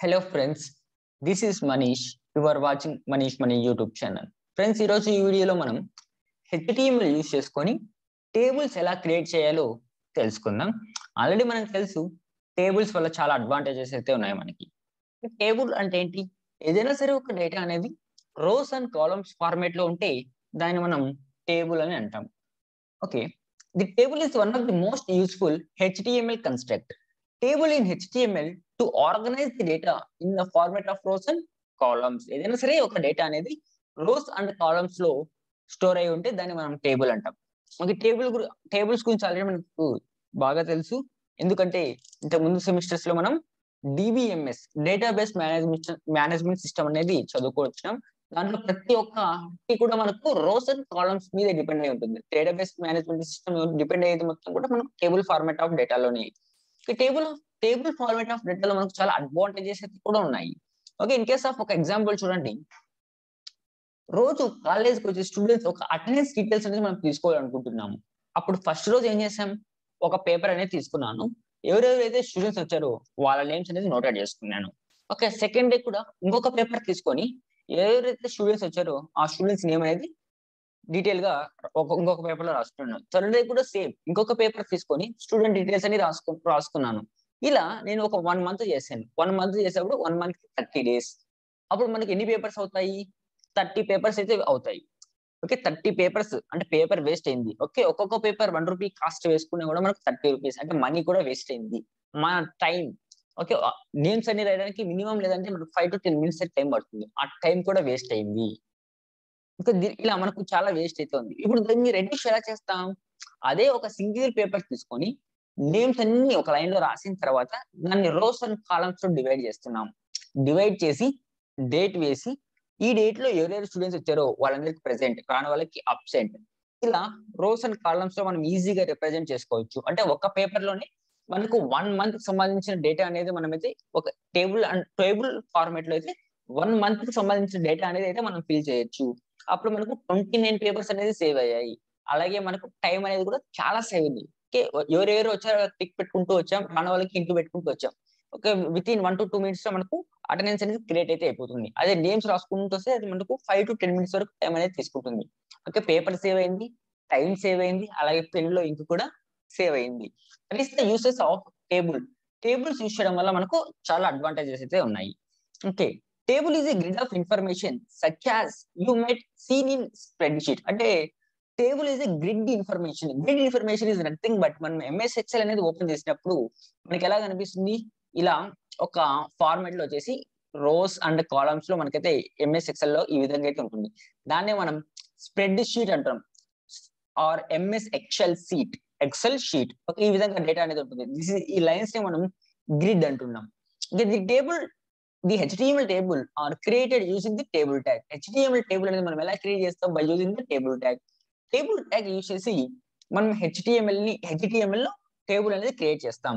Hello friends this is Manish you are watching Manish money YouTube channel friends ఈరోజు ఈ వీడియోలో మనం HTML use చేసుకొని టేబుల్స్ ఎలా క్రియేట్ చేయాలో తెలుసుకుందాం. ఆల్రెడీ మనకు తెలుసు టేబుల్స్ వల్ల చాలా అడ్వాంటేజెస్ అయితే ఉన్నాయి మనకి. టేబుల్ అంటే ఏంటి? ఏదైనా సరే ఒక డేటా అనేది రోస్ అండ్ కాలమ్స్ ఫార్మేట్లో ఉంటే దాన్ని మనం టేబుల్ అని అంటాం. Okay the table is one of the most useful HTML construct table in HTML to organise the data in the format of rows and columns ఏదైనా సరే ఒక డేటా అనేది రోస్ అండ్ కాలమ్స్లో స్టోర్ అయి ఉంటే దాన్ని మనం టేబుల్ అంటాం. ఓకే టేబుల్ టేబుల్స్ గురించి ఆల్రెడీ మనకు బాగా తెలుసు. ఎందుకంటే ఇంత ముందు సెమిస్టర్స్లో మనం DBMS database management management system అనేది చదువుకోవచ్చున్నాం దాంట్లో ప్రతి ఒక్క కూడా మనకు రోస్ అండ్ కాలమ్స్ మీద డిపెండ్ అయి ఉంటుంది. డేటాబేస్ మేనేజ్మెంట్ సిస్టమ్ డిపెండ్ అయ్యేది మొత్తం కూడా మనకు టేబుల్ ఫార్మాట్ ఆఫ్ డేటాలోనే టేబుల్ టేబుల్ ఫార్మేట్ ఆఫ్ డేటాలో మనకు చాలా అడ్వాంటేజెస్ అయితే కూడా ఉన్నాయి. ఓకే ఇన్ కేస్ ఆఫ్ ఒక ఎగ్జాంపుల్ చూడండి. రోజు కాలేజ్కి వచ్చే స్టూడెంట్స్ ఒక అటెండెన్స్ డీటెయిల్స్ అనేది మనం తీసుకోవాలనుకుంటున్నాము. అప్పుడు ఫస్ట్ రోజు ఏం చేసాం ఒక పేపర్ అనేది తీసుకున్నాను. ఎవరెవరైతే స్టూడెంట్స్ వచ్చారో వాళ్ళ నేమ్స్ అనేది నోటెడ్ చేసుకున్నాను. ఓకే సెకండ్ డే కూడా ఇంకొక పేపర్ తీసుకొని ఎవరైతే స్టూడెంట్స్ వచ్చారో ఆ స్టూడెంట్స్ నేమ్ అనేది డీటెయిల్గా ఒక ఇంకొక పేపర్లో రాసుకున్నాను. థర్డ్ డే కూడా సేమ్. ఇంకొక పేపర్ తీసుకొని స్టూడెంట్ డీటెయిల్స్ అని రాసుకు రాసుకున్నాను. ఇలా నేను ఒక వన్ మంత్ చేశాను. వన్ మంత్ చేసేప్పుడు వన్ మంత్ థర్టీ డేస్. అప్పుడు మనకి ఎన్ని పేపర్స్ అవుతాయి? థర్టీ పేపర్స్ అయితే అవుతాయి. ఓకే థర్టీ పేపర్స్ అంటే పేపర్ వేస్ట్ అయింది. ఓకే ఒక్కొక్క పేపర్ వన్ రూపీ కాస్ట్ వేసుకునే కూడా మనకు థర్టీ రూపీస్ అంటే మనీ కూడా వేస్ట్ అయింది. మన టైం ఓకే నేమ్స్ అన్ని రాయడానికి మినిమం లేదంటే మనకు five to ten minutes time పడుతుంది. ఆ టైం కూడా వేస్ట్ అయింది. ఇంకా ఇలా మనకు చాలా వేస్ట్ అవుతుంది ఇప్పుడు దీన్ని రెడ్యూస్ ఎలా చేస్తాం? అదే ఒక సింగిల్ పేపర్ తీసుకొని నేమ్స్ అన్ని ఒక లైన్లో రాసిన తర్వాత దాన్ని రోస్ అండ్ కాలమ్స్లో డివైడ్ చేస్తున్నాం. డివైడ్ చేసి డేట్ వేసి ఈ డేట్లో ఎవరెవరు స్టూడెంట్స్ వచ్చారో వాళ్ళందరికి ప్రెసెంట్ రాని వాళ్ళకి అబ్సెంట్. ఇలా రోస్ అండ్ కాలమ్స్లో మనం ఈజీగా రిప్రజెంట్ చేసుకోవచ్చు. అంటే ఒక పేపర్లోనే మనకు వన్ మంత్ సంబంధించిన డేటా అనేది మనమైతే ఒక టేబుల్ అండ్ టేబుల్ ఫార్మేట్లో అయితే వన్ మంత్కి సంబంధించిన డేటా అనేది అయితే మనం ఫిల్ చేయొచ్చు. అప్పుడు మనకు ట్వంటీ నైన్ పేపర్స్ అనేది సేవ్ అయ్యాయి. అలాగే మనకు టైం అనేది కూడా చాలా సేవ్ అయింది. ఎవరెవరు వచ్చారో టిక్ పెట్టుకుంటూ వచ్చాం. మన వాళ్ళకి ఇంటూ పెట్టుకుంటూ వచ్చాం. Okay within one to two మినిట్స్లో మనకు అటెండెన్స్ అనేది క్రియేట్ అయితే అయిపోతుంది. అదే నేమ్స్ రాసుకుంటూ వస్తే అది మనకు ఫైవ్ టు టెన్ మినిట్స్ వరకు టైం అనేది తీసుకుంటుంది. ఓకే పేపర్ సేవ్ అయింది టైం సేవ్ అయింది అలాగే పెన్లో ఇంక్ కూడా సేవ్ అయింది. That is the uses of table tables use చేయడం వల్ల మనకు చాలా అడ్వాంటేజెస్ అయితే ఉన్నాయి. Okay table is a grid of information such as you met seen in spreadsheet అంటే table is a grid information grid information is nothing but మనం MS Excel అనేది open చేసినప్పుడు మనకి ఎలా కనిపిస్తుంది? ఇలా ఒక ఫార్మాట్లో వచ్చేసి రోస్ అండ్ కాలమ్స్లో మనకైతే ఎంఎస్ ఎక్సెల్లో ఈ విధంగా అయితే ఉంటుంది. దాన్నే మనం స్ప్రెడ్ షీట్ అంటాం or MS Excel sheet Excel sheet ఈ విధంగా డేటా అనేది ఉంటుంది. దిస్ ఈ లైన్స్ని మనం గ్రిడ్ అంటున్నాం. The table the HTML table are created using the table tag. HTML table అనేది మనం ఎలా క్రియేట్ చేస్తాం? By using the table tag. Table tag use చేసి మనం హెచ్డిఎంఎల్ని హెచ్డిఎంఎల్లో టేబుల్ అనేది క్రియేట్ చేస్తాం.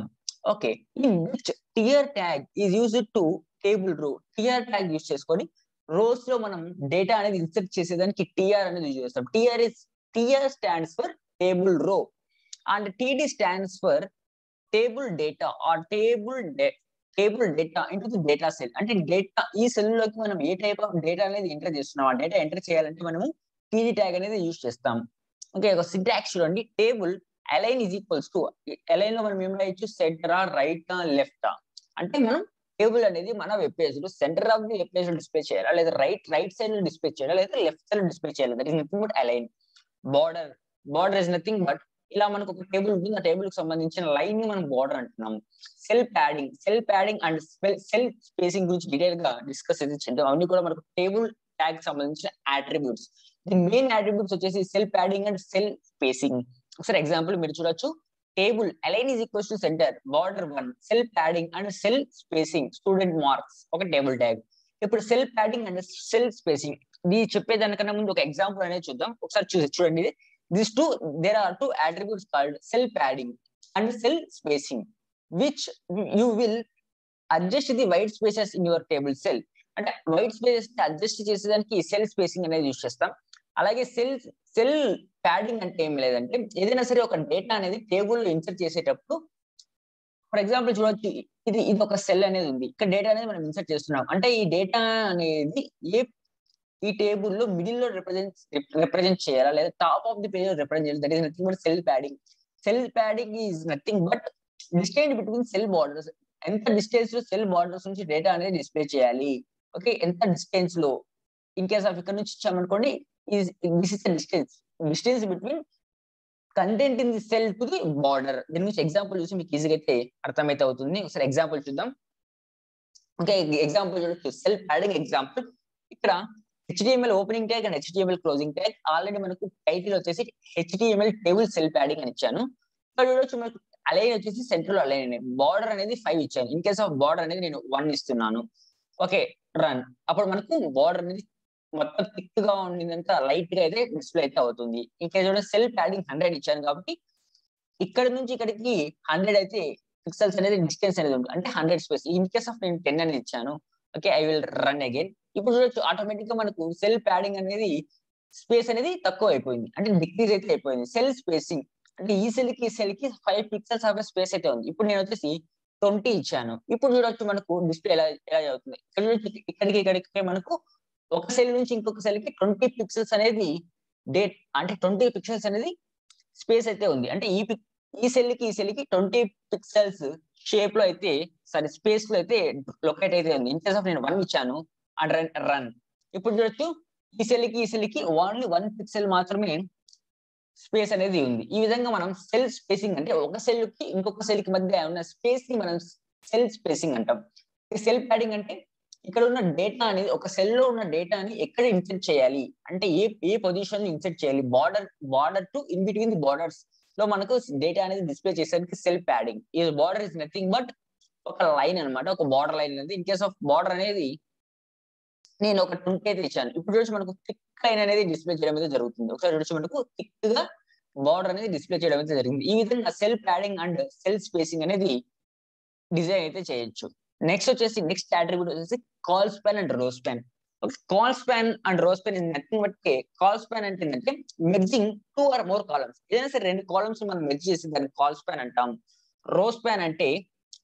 ఓకే. ఈ which TR tag is use to table row. TR tag use చేసుకొని రోస్లో మనం డేటా అనేది ఇన్సర్ట్ చేసేదానికి టిఆర్ అనేది యూజ్ చేస్తాం. TR is TR stands for table row. And TD stands for table data. Or table table data into the data cell. అంటే data ఈ సెల్లోకి మనం ఏ టైప్ ఆఫ్ డేటా అనేది ఎంటర్ చేస్తున్నాం ఆ డేటా ఎంటర్ చేయాలంటే మనము టీజీ ట్యాగ్ అనేది యూజ్ చేస్తాం. ఓకే ఒక సింటాక్స్ చూడండి. Table align is equals to అలైన్లో మనం ఏం రాయొచ్చు? సెంటరా రైట్ లెఫ్ట్? అంటే మనం టేబుల్ అనేది మన వెబ్ పేజ్లో సెంటర్ ఆఫ్ ది వెబ్ పేజ్లో డిస్ప్లే చేయాలా? లేదా రైట్ రైట్ సైడ్లో డిస్ప్లే చేయాలా? లేదా లెఫ్ట్ సైడ్లో డిస్ప్లే చేయాలి? That is nothing but align. Border border is nothing but ఇలా మనకు ఒక టేబుల్ ఉంటుంది ఆ టేబుల్కి సంబంధించిన లైన్ని మనం బార్డర్ అంటున్నాం cell padding cell padding and cell spacing గురించి డీటెయిల్గా డిస్కస్ అయితే చేద్దాం. అవన్నీ కూడా మనకు టేబుల్ ట్యాగ్ సంబంధించిన అట్రిబ్యూట్స్ ది మెయిన్ అట్రిబ్యూట్స్ వచ్చేసి cell padding and cell spacing ఒకసారి ఎగ్జాంపుల్ మీరు చూడొచ్చు. Table align is equals to centre border one cell padding and cell spacing student marks ఒక టేబుల్ ట్యాగ్ ఇప్పుడు cell padding and cell spacing ఇది చెప్పేదానికన్నా ముందు ఒక ఎగ్జాంపుల్ అనేది చూద్దాం. ఒకసారి చూసి చూడండి this two there are two attributes called cell padding and cell spacing which you will adjust the white spaces in your table cell అంటే వైట్ స్పేసెస్ అడ్జస్ట్ చేసేదానికి సెల్ స్పేసింగ్ అనేది యూజ్ చేస్తాం. అలాగే సెల్ సెల్ ప్యాడింగ్ అంటే ఏం లేదంటే ఏదైనా సరే ఒక డేటా అనేది టేబుల్లో ఇన్సర్ట్ చేసేటప్పుడు ఫర్ ఎగ్జాంపుల్ చూడొచ్చు ఇది ఇది ఒక సెల్ అనేది ఉంది. ఇక్కడ డేటా అనేది మనం ఇన్సర్ట్ చేస్తున్నాం. అంటే ఈ డేటా అనేది ఏ ఈ టేబుల్లో మిడిల్లో రిప్రజెంట్ రిప్రజెంట్ చేయాలా? లేదా top of the page represent చేయాలి? That is nothing but cell padding cell padding is nothing but distance between cell borders ఎంత డిస్టెన్స్లో సెల్ బార్డర్స్ నుంచి డేటా అనేది డిస్ప్లే చేయాలి? ఓకే ఎంత డిస్టెన్స్లో? ఇన్ కేస్ ఆఫ్ ఇక్కడ నుంచి ఇచ్చామనుకోండి this is distance distance between content in the cell to the border దీని నుంచి ఎగ్జాంపుల్ చూసి మీకు ఈజీగా అయితే అర్థమైతే అవుతుంది. ఒకసారి ఎగ్జాంపుల్ చూద్దాం. ఓకే ఎగ్జాంపుల్ చూడొచ్చు సెల్ ప్యాడింగ్ ఎగ్జాంపుల్ ఇక్కడ HTML opening tag and HTML closing tag already మనకు టైటిల్ వచ్చేసి హెచ్డిఎంఎల్ టేబుల్ సెల్ ప్యాడింగ్ అని ఇచ్చాను. ఇక్కడ చూడొచ్చు మనకు అలైన్ వచ్చేసి సెంట్రల్ అలైన్ బార్డర్ అనేది ఫైవ్ ఇచ్చాను. ఇన్ కేస్ ఆఫ్ బార్డర్ అనేది నేను వన్ ఇస్తున్నాను. ఓకే రన్ అప్పుడు మనకు బార్డర్ అనేది మొత్తం థిక్గా ఉండిందంతా లైట్గా అయితే డిస్ప్లే అయితే అవుతుంది. ఇన్ చూడండి సెల్ ప్యాడింగ్ హండ్రెడ్ ఇచ్చాను కాబట్టి ఇక్కడ నుంచి ఇక్కడికి హండ్రెడ్ అయితే పిక్సెల్స్ అనేది డిస్టెన్స్ అనేది ఉంటుంది. అంటే hundred space in case of నేను టెన్ అనేది ఇచ్చాను. Okay I will run again ఇప్పుడు చూడొచ్చు ఆటోమేటిక్గా మనకు సెల్ ప్యాడింగ్ అనేది స్పేస్ అనేది తక్కువ అయిపోయింది. అంటే డిక్రీజ్ అయితే అయిపోయింది. సెల్ స్పేసింగ్ అంటే ఈ సెల్కి సెల్కి ఫైవ్ పిక్సెల్స్ ఆఫ్ స్పేస్ అయితే ఉంది. ఇప్పుడు నేను వచ్చేసి ట్వంటీ ఇచ్చాను. ఇప్పుడు చూడొచ్చు మనకు డిస్ప్లే ఎలా ఎలా అవుతుంది ఇక్కడ చూడొచ్చు ఇక్కడికి ఇక్కడికి మనకు ఒక సెల్ నుంచి ఇంకొక సెల్కి ట్వంటీ పిక్సెల్స్ అనేది డేట్ అంటే ట్వంటీ పిక్సెల్స్ అనేది స్పేస్ అయితే ఉంది. అంటే ఈ ఈ సెల్కి ఈ సెల్కి ట్వంటీ పిక్సెల్స్ షేప్లో అయితే సారీ స్పేస్లో అయితే లొకేట్ అయితే ఉంది. ఇన్ కేస్ ఆఫ్ నేను వన్ ఇచ్చాను అండ్ రన్ రన్ ఇప్పుడు చూడొచ్చు ఈ సెల్కి ఈ సెల్కి ఓన్లీ వన్ పిక్సెల్ మాత్రమే స్పేస్ అనేది ఉంది. ఈ విధంగా మనం సెల్ స్పేసింగ్ అంటే ఒక సెల్కి ఇంకొక సెల్కి మధ్య ఉన్న స్పేస్ని మనం సెల్ స్పేసింగ్ అంటాం. ఈ సెల్ ప్యాడింగ్ అంటే ఇక్కడ ఉన్న డేటా అనేది ఒక సెల్లో ఉన్న డేటాని ఎక్కడ ఇన్సెర్ట్ చేయాలి? అంటే ఏ ఏ పొజిషన్ ఇన్సెర్ట్ చేయాలి? Border border to in between the బార్డర్స్లో మనకు డేటా అనేది డిస్ప్లే చేసేందుకు సెల్ ప్యాడింగ్ ఈ బార్డర్ ఇస్ నథింగ్ బట్ ఒక లైన్ అనమాట ఒక బార్డర్ లైన్ అనేది. ఇన్ కేస్ ఆఫ్ బార్డర్ అనేది నేను ఒక ట్వంటీ అయితే ఇచ్చాను ఇప్పుడు చూసి మనకు థిక్ లైన్ అనేది డిస్ప్లే చేయడం అయితే జరుగుతుంది. ఒకసారి చూసి మనకు థిక్గా బార్డర్ అనేది డిస్ప్లే చేయడం అయితే జరిగింది. ఈ విధంగా cell padding and cell spacing అనేది డిజైన్ అయితే చేయొచ్చు. నెక్స్ట్ వచ్చేసి నెక్స్ట్ అట్రిబ్యూట్ వచ్చేసి colspan and rows span colspan and rows span is nothing but colspan అంటే ఏంటంటే merging two or more columns ఏదైనా సరే రెండు కాలమ్స్ మనం మెర్జ్ చేసి దాన్ని కాల్ స్పాన్ అంటాం రోస్ స్పాన్ అంటే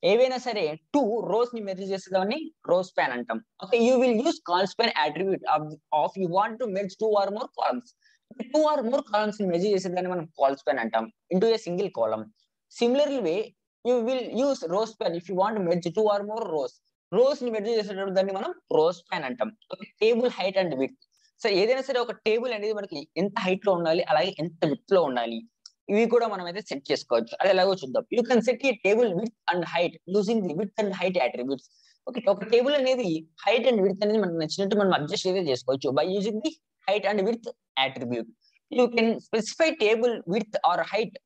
ఏవైనా సరే టూ రోస్ని మెర్జ్ చేసేదాన్ని రోస్ పాన్ అంటాం. Okay you will use colspan attribute of you want to merge two or more columns two or more కాలమ్స్ని merge చేసేదాన్ని మనం కాల్ స్పాన్ అంటాం into a single column similarly way you will use rows span if you want merge two or more rows రోస్ని merge చేసేటప్పుడు దాన్ని మనం rose pan అంటాం. Okay table height and width so ఏదైనా సరే ఒక టేబుల్ అనేది మనకి ఎంత హైట్లో ఉండాలి అలాగే ఎంత విత్లో ఉండాలి. ఇవి కూడా మనం అయితే సెట్ చేసుకోవచ్చు. అది ఎలాగో చూద్దాం. You can set the table width and height using the width and height attributes okay ఒక టేబుల్ అనేది హైట్ అండ్ విత్ అనేది మనకు నచ్చినట్టు మనం అడ్జస్ట్ అయితే చేసుకోవచ్చు by using the height and width attribute you can specify table width or height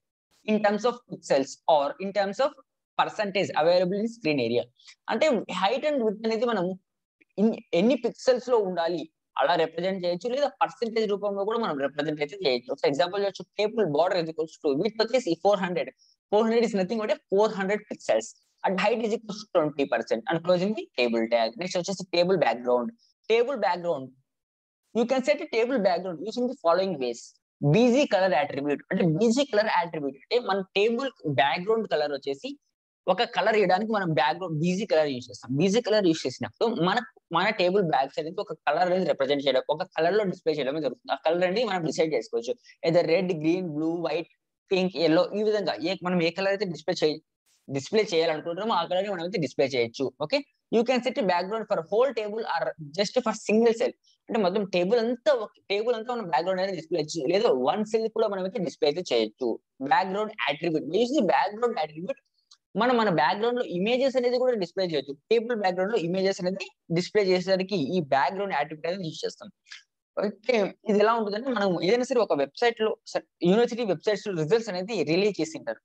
in terms of pixels or in terms of percentage available in screen area అంటే height and width అనేది మనం ఎన్ని పిక్సెల్స్లో ఉండాలి? అలా represent చేయొచ్చు లేదా percentage రూపంలో కూడా మనం రిప్రజెంట్ అయితే చేయొచ్చు. ఫర్ ఎగ్జాంపుల్ చూడొచ్చు టేబుల్ బార్డర్ ఇది టు విత్ వచ్చేసి four hundred four hundred is nothing అంటే four hundred pixels and height is equals twenty percent and closing the table tag next వచ్చేసి table background table background you can set table background using the following ways BG colour attribute అంటే BG colour attribute అంటే మన table background colour వచ్చేసి ఒక colour ఇవ్వడానికి మనం background BG colour use చేస్తాం. BG colour use చేసినప్పుడు మన మన టేబుల్ బ్యాక్ సైడ్ ఒక కలర్ అనేది రిప్రజెంట్ చేయడం ఒక కలర్లో డిస్ప్లే చేయడం జరుగుతుంది. ఆ కలర్ అనేది మనం డిసైడ్ చేసుకోవచ్చు. ఏదో red green blue white pink yellow ఈ విధంగా ఏ మనం ఏ కలర్ అయితే డిస్ప్లే చేయ డిస్ప్లే చేయాలనుకుంటున్నామో ఆ కలర్ మనం అయితే డిస్ప్లే చేయొచ్చు. Okay you can set background for whole table or just for single cell అంటే మొత్తం టేబుల్ అంతా టేబుల్ అంతా మనం బ్యాక్గ్రౌండ్ అనేది డిస్ప్లే చేయొచ్చు. లేదా వన్ సెల్ కూడా మనం అయితే డిస్ప్లే అయితే చేయొచ్చు. Background attribute use the background attribute మనం మన బ్యాక్గ్రౌండ్లో ఇమేజెస్ అనేది కూడా డిస్ప్లే చేయొచ్చు. టేబుల్ బ్యాక్గ్రౌండ్లో ఇమేజెస్ అనేది డిస్ప్లే చేసేసరికి ఈ బ్యాక్గ్రౌండ్ యాట్రిబ్యూట్ అనేది యూజ్ చేస్తాం. ఓకే ఇది ఎలా ఉంటుందంటే మనం ఏదైనా సరే ఒక వెబ్సైట్లో యూనివర్సిటీ వెబ్సైట్స్లో రిజల్ట్స్ అనేది రిలీజ్ చేసి ఉంటారు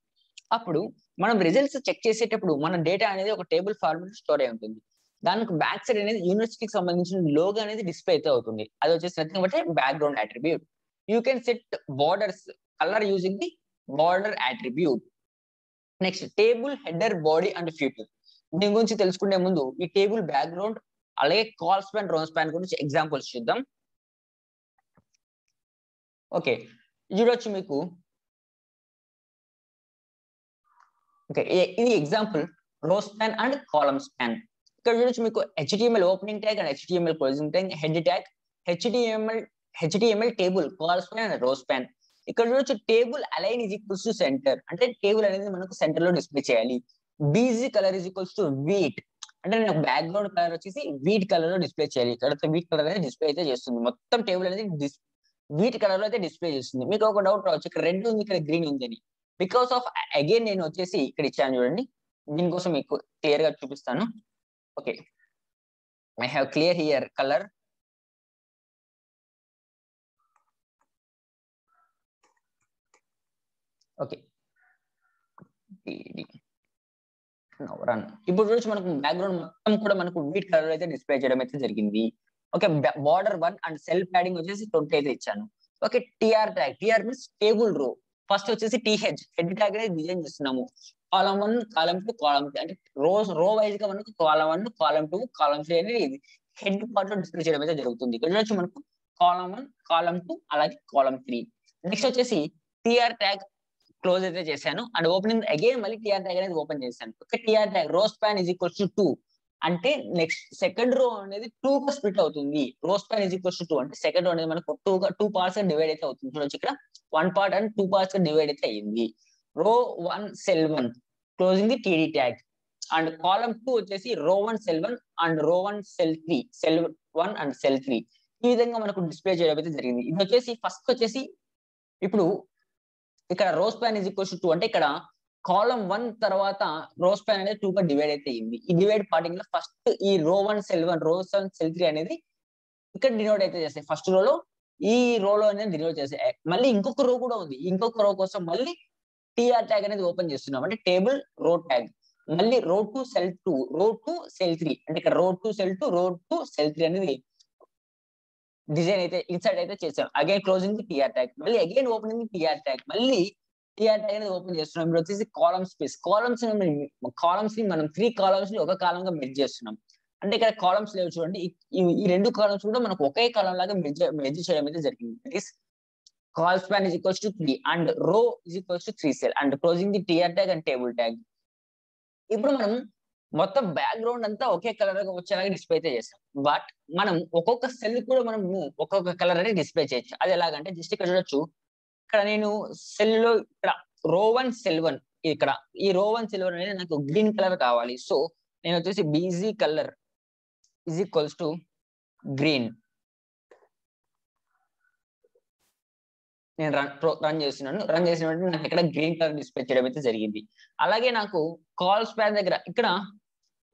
అప్పుడు మనం రిజల్ట్స్ చెక్ చేసేటప్పుడు మన డేటా అనేది ఒక టేబుల్ ఫార్మాట్ స్టోర్ అయి ఉంటుంది. దానికి బ్యాక్ సైడ్ అనేది యూనివర్సిటీకి సంబంధించిన లోగో అనేది డిస్ప్లే అయితే అవుతుంది. అది వచ్చేసి nothing but background attribute you can set borders colour using the border attribute next table header body and footer దీని గురించి తెలుసుకునే ముందు ఈ టేబుల్ బ్యాక్గ్రౌండ్ అలాగే కాల్ స్పాన్ రోన్ స్పాన్ గురించి ఎగ్జాంపుల్స్ చూద్దాం. ఓకే చూడొచ్చు మీకు. ఓకే ఇది ఎగ్జాంపుల్ రో స్పాన్ అండ్ కాలమ్ స్పాన్ ఇక్కడ చూడొచ్చు మీకు HTML opening tag and HTML closing tag head tag HTML HTML table colspan and rowspan ఇక్కడ చూడొచ్చు table align is equals to centre అంటే టేబుల్ అనేది మనకు సెంటర్లో డిస్ప్లే చేయాలి. BG colour is equals to wheat అంటే నేను బ్యాక్గ్రౌండ్ కలర్ వచ్చేసి వీట్ కలర్లో డిస్ప్లే చేయాలి. ఇక్కడ వీట్ కలర్ అనేది డిస్ప్లే అయితే చేస్తుంది. మొత్తం టేబుల్ అనేది వీట్ కలర్లో అయితే డిస్ప్లే చేస్తుంది. మీకు ఒక డౌట్ రావచ్చు. ఇక్కడ రెడ్ ఉంది ఇక్కడ గ్రీన్ ఉంది అని. బికాస్ ఆఫ్ అగైన్ నేను వచ్చేసి ఇక్కడ ఇచ్చాను చూడండి. దీనికోసం మీకు క్లియర్గా చూపిస్తాను. Okay I have clear here colour okay. Run. ఇప్పుడు చూడొచ్చు మనకు బ్యాక్గ్రౌండ్ మొత్తం కూడా మనకు వీట్ కలర్ అయితే డిస్ప్లే చేయడం అయితే జరిగింది. Okay border one and cell padding వచ్చేసి ట్వంటీ అయితే ఇచ్చాను. Okay TR tag TR means table row first వచ్చేసి టీహెచ్ హెడ్ ట్యాగ్ అనేది డిజైన్ చేస్తున్నాము. Column one column two column three అంటే రోజ్ రో వైజ్గా మనకు column one column two column three అనేది ఇది. హెడ్ పార్ట్లో డిస్ప్లే చేయడం అయితే జరుగుతుంది. ఇక్కడ చూడొచ్చు మనకు కాలం వన్ కాలం టూ అలాగే కాలం త్రీ నెక్స్ట్ వచ్చేసి టిఆర్ ట్యాగ్ క్లోజ్ అయితే చేశాను. అండ్ ఓపెనింగ్ అగైన్ మళ్ళీ టిఆర్ ట్యాగ్ అనేది ఓపెన్ చేశాను. Okay TR tag rowspan is equals to two. అంటే నెక్స్ట్ సెకండ్ రో అనేది టూ గా స్ప్లిట్ అవుతుంది. Rowspan is equals two అంటే సెకండ్ రో అనేది మనకు టూ టూ పార్ట్స్గా డివైడ్ అయితే అవుతుంది. చూడొచ్చు ఇక్కడ. వన్ పార్ట్ అండ్ టూ పార్ట్స్గా డివైడ్ అయితే అయ్యింది row one cell one. Closing the TD tag. And column two వచ్చేసి row one cell one and row one cell three. Cell one and cell three. ఈ విధంగా మనకు డిస్ప్లే చేయడం అయితే జరిగింది. ఇది వచ్చేసి ఫస్ట్ వచ్చేసి ఇప్పుడు ఇక్కడ rose pan is equals two అంటే ఇక్కడ కాలం వన్ తర్వాత రోస్ ప్యాన్ అనేది టూ గా డివైడ్ అయితే అయింది ఈ డివైడ్ పార్టింగ్లో ఫస్ట్ ఈ row one cell one row one cell three అనేది ఇక్కడ డినోట్ అయితే చేస్తాయి. ఫస్ట్ రోలో ఈ రోలో అనేది డినోట్ చేస్తాయి. Eh, మళ్ళీ ఇంకొక రో కూడా ఉంది. ఇంకొక రో కోసం మళ్ళీ టిఆర్ ట్యాగ్ అనేది ఓపెన్ చేస్తున్నాం. అంటే టేబుల్ రో ట్యాగ్ మళ్ళీ row two cell two row two cell three అంటే ఇక్కడ row two cell two row two cell three అనేది డిజైన్ అయితే ఇన్సైడ్ అయితే చేసాం అగైన్ క్లోజింగ్ టిఆర్ ట్యాగ్ మళ్ళీ అగైన్ ఓపెనింగ్ టిఆర్ ట్యాగ్ మళ్ళీ టిఆర్ ట్యాగ్ అనేది ఓపెన్ చేస్తున్నాం. ఇప్పుడు వచ్చేసి కాలమ్ స్పేస్ కాలమ్స్ కాలమ్స్ని మనం త్రీ కాలమ్స్ని ఒక కాలం గా మెర్జ్ చేస్తున్నాం. అంటే ఇక్కడ కాలమ్స్ లేవు చూడండి. ఈ రెండు కాలమ్స్ కూడా మనకు ఒకే కాలం లాగా మెర్జ్ మెర్జ్ చేయడం అయితే జరిగింది. That is colspan is equals to three and row is equals to three cell and closing the TR tag and table tag ఇప్పుడు మనం మొత్తం బ్యాక్గ్రౌండ్ అంతా ఒకే కలర్గా వచ్చేలాగా డిస్ప్లే అయితే చేస్తాం బట్ మనం ఒక్కొక్క సెల్ కూడా మనం ఒక్కొక్క కలర్ అనేది డిస్ప్లే చేయొచ్చు. అది ఎలాగంటే జస్ట్ ఇక్కడ చూడొచ్చు. ఇక్కడ నేను సెల్లో ఇక్కడ రో వన్ సెల్ వన్ ఇక్కడ. ఈ రో వన్ సెల్ వన్ అనేది నాకు గ్రీన్ కలర్ కావాలి. సో నేను వచ్చేసి BG colour is equals to green నేను రన్ రన్ చేస్తున్నాను రన్ చేసిన వెంటనే నాకు ఇక్కడ గ్రీన్ కలర్ డిస్ప్లే చేయడం అయితే జరిగింది. అలాగే నాకు కాల్ స్పాన్ దగ్గర ఇక్కడ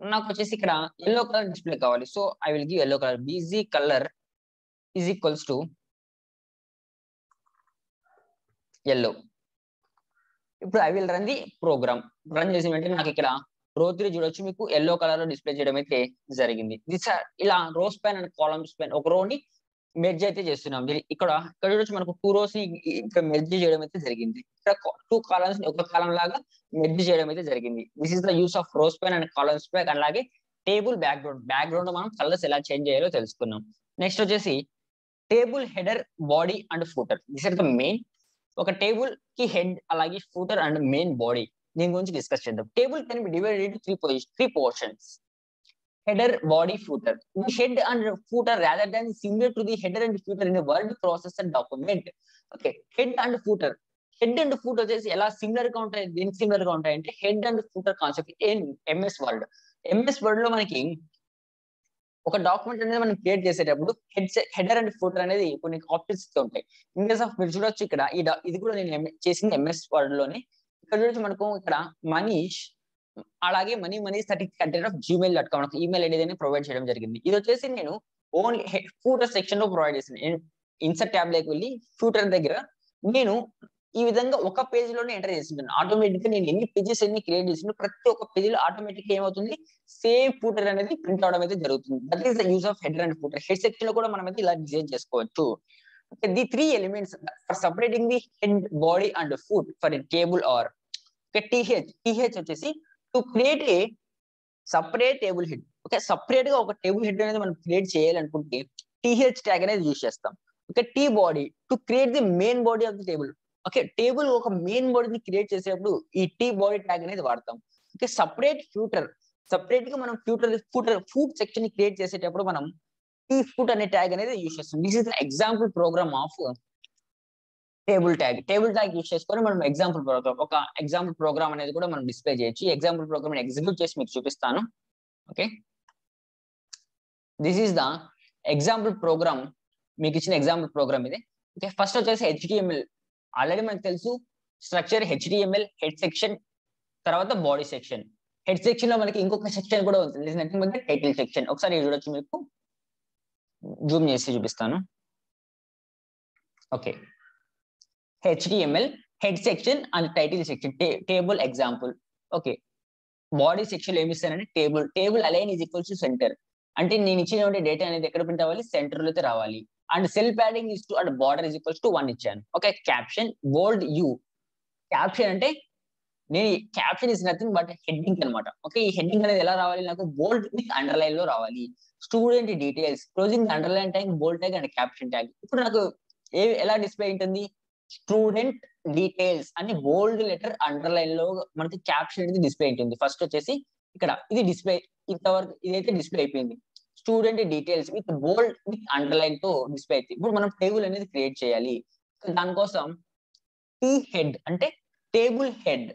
నాకు వచ్చేసి ఇక్కడ ఎల్లో కలర్ డిస్ప్లే కావాలి. So I will give yellow colour BG colour is equals to yellow ఇప్పుడు I will run the program run చేసిన వెంటనే నాకు ఇక్కడ రో త్రీ చూడొచ్చు. మీకు ఎల్లో కలర్లో డిస్ప్లే చేయడం అయితే జరిగింది. దిస్ uh, ఇలా rowspan and colspan ఒక రోని మెర్జ్ అయితే చేస్తున్నాం. ఇక్కడ ఇక్కడ చూడొచ్చు మనకు టూ రోస్ని ఇక్కడ మెర్జ్ చేయడం అయితే జరిగింది. ఇక్కడ టూ కాలమ్స్ని ఒక కాలం లాగా మెర్జ్ చేయడం అయితే జరిగింది. This is the use of rowspan and colspan అలాగే టేబుల్ బ్యాక్గ్రౌండ్ బ్యాక్గ్రౌండ్ మనం కలర్స్ ఎలా చేంజ్ చేయాలో తెలుసుకున్నాం నెక్స్ట్ వచ్చేసి table header body and footer this is the main ఒక టేబుల్కి హెడ్ అలాగే ఫూటర్ అండ్ మెయిన్ బాడీ దీని గురించి డిస్కస్ చేద్దాం. Table can be divided three position three portions header, body, footer. The head and footer rather than similar to the header and footer in a word processor document. Okay, head and footer. Head and foot వచ్చేసి ఎలా సిమిలర్గా ఉంటాయి దేనికి సిమిలర్గా ఉంటాయి అంటే head and footer concept ఏం MS word MS వర్డ్లో మనకి ఒక డాక్యుమెంట్ అనేది మనం క్రియేట్ చేసేటప్పుడు హెడ్ హెడర్ అండ్ ఫూటర్ అనేది కొన్ని ఆప్షన్స్ ఉంటాయి ఇన్ కేస్ ఆఫ్ మీరు చూడొచ్చు ఇక్కడ ఇది కూడా నేను చేసింది ఎంఎస్ వర్డ్లోనే ఇక్కడ చూడొచ్చు మనకు ఇక్కడ మనీష్ అలాగే money money thirty content of Gmail dot com email అనేది ప్రొవైడ్ చేయడం జరిగింది. ఇది వచ్చేసి నేను ఓన్లీ ఫ్యూటర్ సెక్షన్లో ప్రొవైడ్ చేసిన ఇన్సర్ట్ ట్యాబ్లోకి వెళ్ళి ఫ్యూటర్ దగ్గర నేను ఈ విధంగా ఒక పేజ్లోనే ఎంటర్ చేస్తున్నాను ఆటోమేటిక్గా నేను ఎన్ని పేజెస్ ఎన్ని క్రియేట్ చేసిన ప్రతి ఒక్క పేజీలో ఆటోమేటిక్ ఏమవుతుంది? సేమ్ ఫూటర్ అనేది ప్రింట్ అవడం అయితే జరుగుతుంది. That is the use of header and footer. Head సెక్షన్లో కూడా మనం అయితే ఇలా డిజైన్ చేసుకోవచ్చు. The three elements for separating the head body and foot for table are. TH TH వచ్చేసి to create a separate table head okay సపరేట్గా ఒక table head అనేది మనం క్రియేట్ చేయాలనుకుంటే టీహెచ్ ట్యాగ్ అనేది యూజ్ చేస్తాం. Okay T body to create the main body of the table okay table ఒక main బాడీని క్రియేట్ చేసేటప్పుడు ఈ టీ బాడీ ట్యాగ్ అనేది వాడతాం. ఓకే సపరేట్ ఫ్యూటర్ సపరేట్గా మనం ఫ్యూటర్ ఫూటర్ ఫుడ్ సెక్షన్ని క్రియేట్ చేసేటప్పుడు మనం టీ ఫుడ్ అనే ట్యాగ్ అనేది యూజ్ చేస్తాం. This is example program of table tag table tag use చేసుకొని మనం ఎగ్జాంపుల్ ప్రోగ్రామ్ ఒక ఎగ్జాంపుల్ ప్రోగ్రామ్ అనేది కూడా మనం డిస్ప్లే చేయొచ్చు. ఎగ్జాంపుల్ ప్రోగ్రామ్ ఎగ్జిక్యూట్ చేసి మీకు చూపిస్తాను. Okay? This is the example program మీకు ఇచ్చిన ఎగ్జాంపుల్ ప్రోగ్రామ్ ఇది. ఓకే? ఫస్ట్ వచ్చేసి హెచ్డిఎంఎల్ ఆల్రెడీ మనకు తెలుసు స్ట్రక్చర్ హెచ్డిఎంఎల్ హెడ్ సెక్షన్ తర్వాత బాడీ సెక్షన్ హెడ్ సెక్షన్లో మనకి ఇంకొక సెక్షన్ కూడా ఉంటుంది టైటిల్ సెక్షన్ ఒకసారి చూడొచ్చు మీకు. జూమ్ చేసి చూపిస్తాను. Okay? HTML head section and title section table example okay body section ఏమి ఇస్తానంటే table table align is equals to centre అంటే నేను ఇచ్చిన డేటా అనేది ఎక్కడ ప్రింట్ అవ్వాలి సెంటర్లో రావాలి. And cell padding is two and border is equals to one ఇచ్చాను. Okay caption bold U caption అంటే నేను caption is nothing but heading అనమాట ఓకే ఈ హెడ్డింగ్ అనేది ఎలా రావాలి? నాకు బోల్డ్ విత్ అండర్లైన్లో రావాలి. Student details closing underline tag bold tag and caption tag ఇప్పుడు నాకు ఏ ఎలా డిస్ప్లే ఉంటుంది? స్టూడెంట్ డీటెయిల్స్ అని బోల్డ్ లెటర్ అండర్లైన్లో మనకి క్యాప్షన్ అనేది డిస్ప్లే ఉంటుంది. ఫస్ట్ వచ్చేసి ఇక్కడ ఇది డిస్ప్లే ఇంతవరకు ఇదైతే డిస్ప్లే అయిపోయింది. Student details with bold with అండర్లైన్తో display అవుతుంది ఇప్పుడు మనం టేబుల్ అనేది క్రియేట్ చేయాలి. దానికోసం టీ హెడ్ అంటే టేబుల్ హెడ్.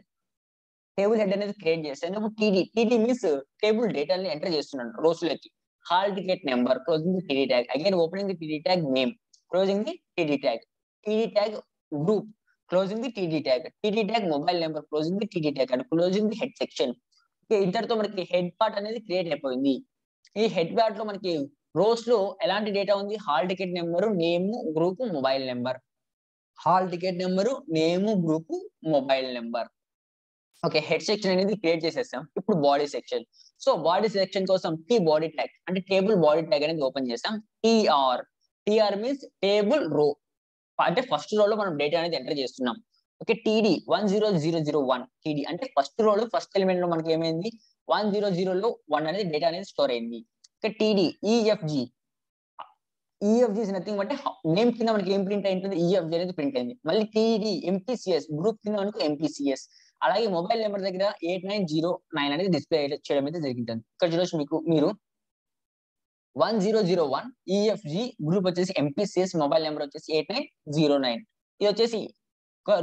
టేబుల్ హెడ్ అనేది క్రియేట్ చేస్తే టీడీ టీడీ మీన్స్ టేబుల్ డేటాని ఎంటర్ చేస్తున్నాను రోజులకి. Hall ticket number closing the TD tag again opening the TD tag name closing the TD tag. TD tag group closing the TD tag TD tag mobile number closing the TD tag and closing the head section ఇంతటితో మనకి head part అనేది create అయిపోయింది. ఈ head పార్ట్లో మనకి రోస్లో ఎలాంటి data ఉంది? Hall ticket number name group mobile number hall ticket number name group mobile number okay head section అనేది క్రియేట్ చేసేస్తాం ఇప్పుడు body section so body section కోసం టీ బాడీ ట్యాగ్ అంటే టేబుల్ బాడీ ట్యాగ్ అనేది ఓపెన్ చేస్తాం TR TR means table row అంటే first రోలో మనం డేటా అనేది ఎంటర్ చేస్తున్నాం. Okay TD one zero zero zero one TD అంటే ఫస్ట్ రోలో ఫస్ట్ ఎలిమెంట్లో మనకి ఏమైంది? వన్ జీరో జీరోలో వన్ అనేది డేటా అనేది స్టోర్ అయింది. Okay TD EFG EFG is nothing అంటే నేమ్ కింద మనకి ఏం ప్రింట్ అయింటుంది ఈఎఫ్జి అనేది ప్రింట్ అయింది. మళ్ళీ టీడీ ఎంపీసీఎస్ గ్రూప్ కింద మనకు ఎంపీసీఎస్ అలాగే మొబైల్ నెంబర్ దగ్గర ఎయిట్ నైన్ జీరో నైన్ అనేది డిస్ప్లే చేయడం అయితే జరిగింది. ఇక్కడ చూడొచ్చు మీకు మీరు one zero zero one EFG group వచ్చేసి ఎంపీసీఎస్ మొబైల్ నెంబర్ వచ్చేసి ఎయిట్ నైన్ జీరో నైన్ ఇది వచ్చేసి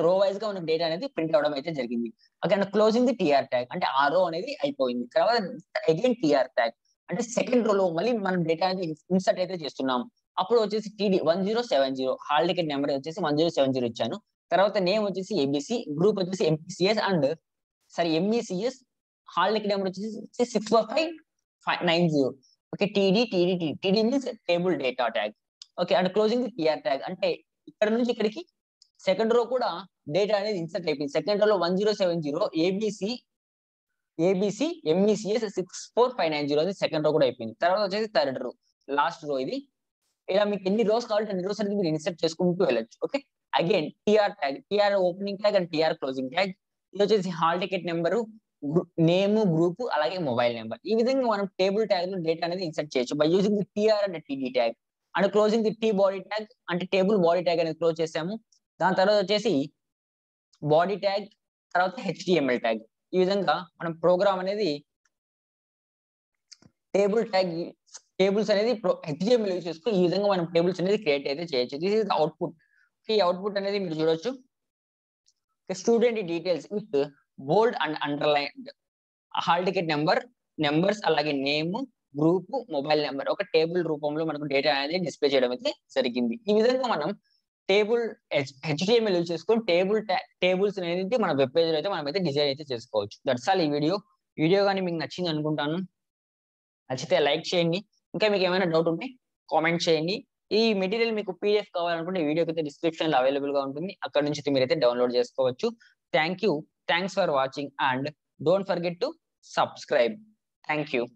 రో వైజ్గా మనకు డేటా అనేది ప్రింట్ అవడం అయితే జరిగింది. అక్కడ క్లోజింగ్ ది టీఆర్ ట్యాగ్ అంటే ఆ రో అనేది అయిపోయింది. తర్వాత అగైన్ టీఆర్ ట్యాగ్ అంటే సెకండ్ రోలో మళ్ళీ మనం డేటా అనేది ఇన్సర్ట్ అయితే చేస్తున్నాం. అప్పుడు వచ్చేసి TD one zero seven zero hall ticket number వచ్చేసి వన్ జీరో సెవెన్ జీరో ఇచ్చాను. తర్వాత నేమ్ వచ్చేసి ఏబిసి గ్రూప్ వచ్చేసి MPCS and sorry MECS hall ticket number వచ్చేసి six four five five nine zero okay TD TD TD means table data tag okay and closing the TR tag అంటే ఇక్కడ నుంచి ఇక్కడికి second row కూడా data అనేది insert అయిపోయింది. Second రోలో one zero seven zero ABC ABC MECS six four five nine zero second row కూడా అయిపోయింది. తర్వాత వచ్చేసి థర్డ్ రో లాస్ట్ రో ఇది. ఇలా మీకు ఎన్ని రోస్ కావాలంటే అన్ని రోస్ అనేది మీరు ఇన్సర్ట్ చేసుకుంటూ వెళ్ళొచ్చు. Okay again TR tag TR opening tag and TR closing tag ఇది వచ్చేసి hall ticket number name group అలాగే మొబైల్ నెంబర్ ఈ విధంగా మనం టేబుల్ ట్యాగ్లో డేటా అనేది ఇన్సర్ట్ చేయొచ్చు. By using the TR and TD tag and closing the T body tag అంటే టేబుల్ బాడీ ట్యాగ్ అనేది క్లోజ్ చేసాము. దాని తర్వాత వచ్చేసి బాడీ ట్యాగ్ తర్వాత హెచ్డిఎంఎల్ ట్యాగ్ ఈ విధంగా మనం ప్రోగ్రామ్ అనేది టేబుల్ ట్యాగ్ టేబుల్స్ అనేది హెచ్డిఎంఎల్ యూజ్ చేసుకుని ఈ విధంగా మనం టేబుల్స్ అనేది క్రియేట్ అయితే చేయొచ్చు. దిస్ ఇస్ అవుట్పుట్ ఈ అవుట్పుట్ అనేది మీరు చూడొచ్చు. Student details with bold and underline hall ticket number numbers అలాగే నేమ్ గ్రూప్ మొబైల్ నెంబర్ ఒక టేబుల్ రూపంలో మనకు డేటా అనేది డిస్ప్లే చేయడం అయితే జరిగింది. ఈ విధంగా మనం టేబుల్ హెచ్డిఎంఎల్ యూజ్ చేసుకొని టేబుల్ టేబుల్స్ అనేది మన వెబ్ పేజ్ అయితే మనం అయితే డిజైన్ అయితే చేసుకోవచ్చు. దట్స్ ఆల్ ఈ వీడియో వీడియో కానీ మీకు నచ్చింది అనుకుంటాను. నచ్చితే లైక్ చేయండి. ఇంకా మీకు ఏమైనా డౌట్ ఉంటే కామెంట్ చేయండి. ఈ మెటీరియల్ మీకు పీడిఎఫ్ కావాలనుకుంటే వీడియోకి అయితే డిస్క్రిప్షన్లో అవైలబుల్గా ఉంటుంది. అక్కడ నుంచి మీరైతే డౌన్లోడ్ చేసుకోవచ్చు. Thank you Thanks for watching and don't forget to subscribe. Thank you.